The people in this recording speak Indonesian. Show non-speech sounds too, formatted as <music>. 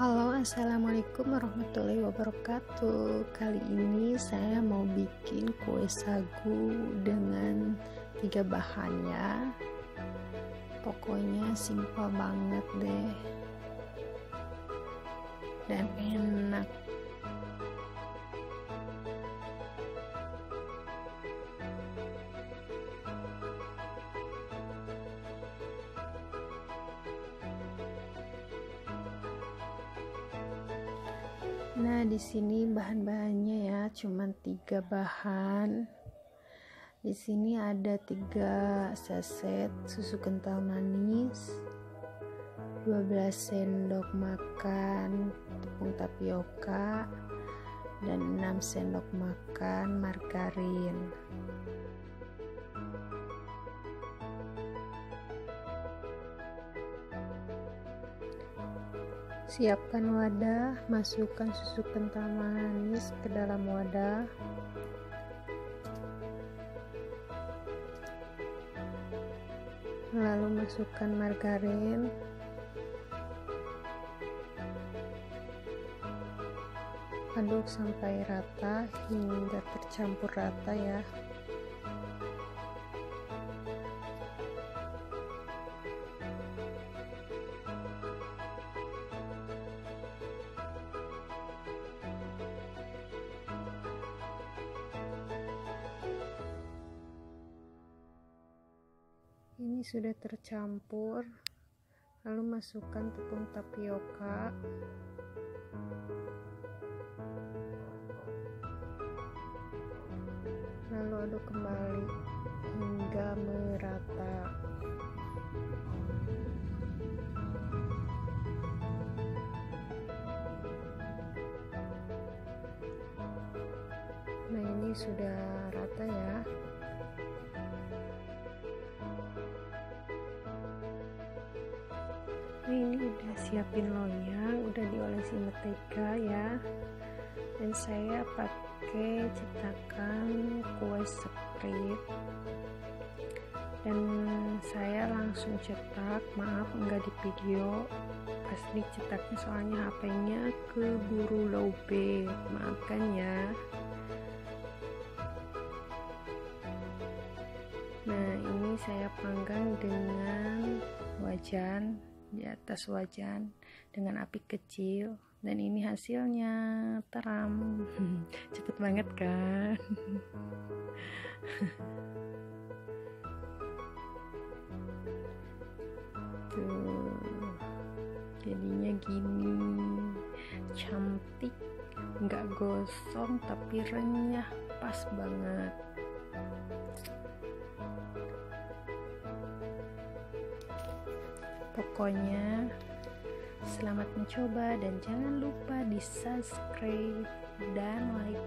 Halo, assalamualaikum warahmatullahi wabarakatuh. Kali ini saya mau bikin kue sagu dengan tiga bahannya. Pokoknya simpel banget deh, Nah, di sini bahan-bahannya ya, cuman tiga bahan. Di sini ada tiga saset susu kental manis, 12 sendok makan tepung tapioka, dan 6 sendok makan margarin. Siapkan wadah, masukkan susu kental manis ke dalam wadah. Lalu masukkan margarin. Aduk sampai rata hingga tercampur rata ya. Sudah tercampur lalu masukkan tepung tapioka. Lalu aduk kembali hingga merata. Nah ini sudah rata ya udah siapin loyang udah diolesi mentega ya. Dan saya pakai cetakan kue sprite dan saya langsung cetak maaf enggak di video pas dicetaknya soalnya HP-nya keburu lowbat maafkan ya. Nah ini saya panggang dengan wajan di atas wajan dengan api kecil. Dan ini hasilnya teram. <laughs> Cepet banget kan? <laughs> Tuh jadinya gini. Cantik nggak gosong tapi renyah pas banget Pokoknya selamat mencoba dan jangan lupa di subscribe dan like